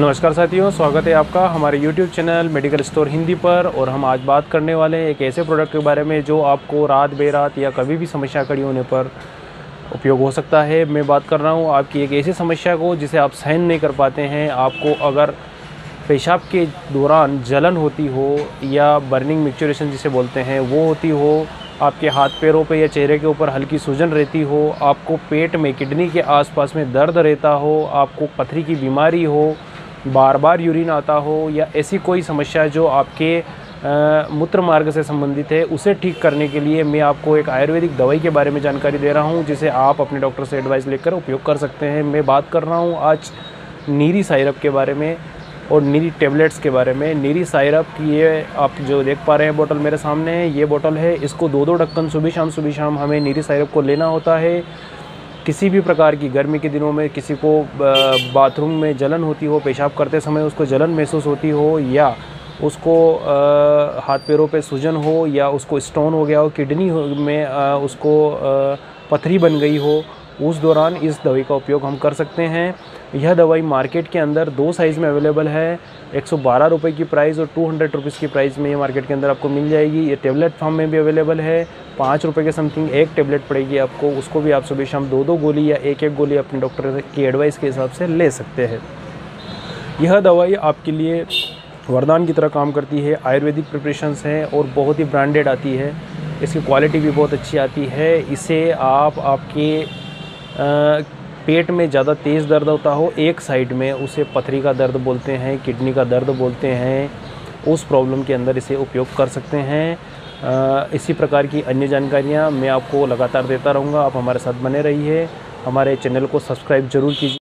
नमस्कार साथियों, स्वागत है आपका हमारे YouTube channel medical store Hindi पर और हम आज बात करने वाले हैं एक ऐसे प्रोडक्ट के बारे में जो आपको रात, बेरात या कभी भी समस्या खड़ी होने पर उपयोग हो सकता है। मैं बात कर रहा हूँ आपकी एक ऐसी समस्या को जिसे आप सहन नहीं कर पाते हैं। आपको अगर पेशाब के दौरान जलन होती हो या बर्निंग मिक्चुरेशन जिसे बोलते हैं, वो होती हो, आपके हाथ पैरों पे या चेहरे के ऊपर हल्की सूजन रहती हो, आपको पेट में किडनी के आसपास में दर्द रहता हो, आपको पथरी की बीमारी हो बार बार यूरिन आता हो या ऐसी कोई समस्या जो आपके मूत्र मार्ग से संबंधित है, उसे ठीक करने के लिए मैं आपको एक आयुर्वेदिक दवाई के बारे में जानकारी दे रहा हूँ, जिसे आप अपने डॉक्टर से एडवाइस लेकर उपयोग कर सकते हैं। मैं बात कर रहा हूँ आज नीरी साइरप के बारे में और नीरी टेबलेट्स के बारे में। नीरी साइरप ये आप जो देख पा रहे हैं बोतल मेरे सामने है ये बोतल है, इसको दो दो ढक्कन सुबह शाम सुबह शाम हमें नीरी साइरप को लेना होता है। किसी भी प्रकार की गर्मी के दिनों में किसी को बाथरूम में जलन होती हो पेशाब करते समय उसको जलन महसूस होती हो या उसको आ, हाथ पैरों पे सूजन हो या उसको स्टोन हो गया हो किडनी में आ, उसको आ, पथरी बन गई हो उस दौरान इस दवाई का उपयोग हम कर सकते हैं। यह दवाई मार्केट के अंदर दो साइज़ में अवेलेबल है। एक सौ की प्राइस और टू हंड्रेड की प्राइस में ये मार्केट के अंदर आपको मिल जाएगी। ये टेबलेट फॉर्म में भी अवेलेबल है। पाँच रुपये के समथिंग एक टेबलेट पड़ेगी आपको। उसको भी आप सुबह शाम दो दो गोली या एक एक गोली अपने डॉक्टर की एडवाइस के हिसाब से ले सकते हैं। यह दवाई आपके लिए वरदान की तरह काम करती है। आयुर्वेदिक प्रिपरेशंस हैं और बहुत ही ब्रांडेड आती है। इसकी क्वालिटी भी बहुत अच्छी आती है। इसे आप, आपके पेट में ज़्यादा तेज़ दर्द होता हो, एक साइड में उसे पथरी का दर्द बोलते हैं, किडनी का दर्द बोलते हैं, उस प्रॉब्लम के अंदर इसे उपयोग कर सकते हैं। इसी प्रकार की अन्य जानकारियाँ मैं आपको लगातार देता रहूँगा, आप हमारे साथ बने रहिए, हमारे चैनल को सब्सक्राइब ज़रूर कीजिए।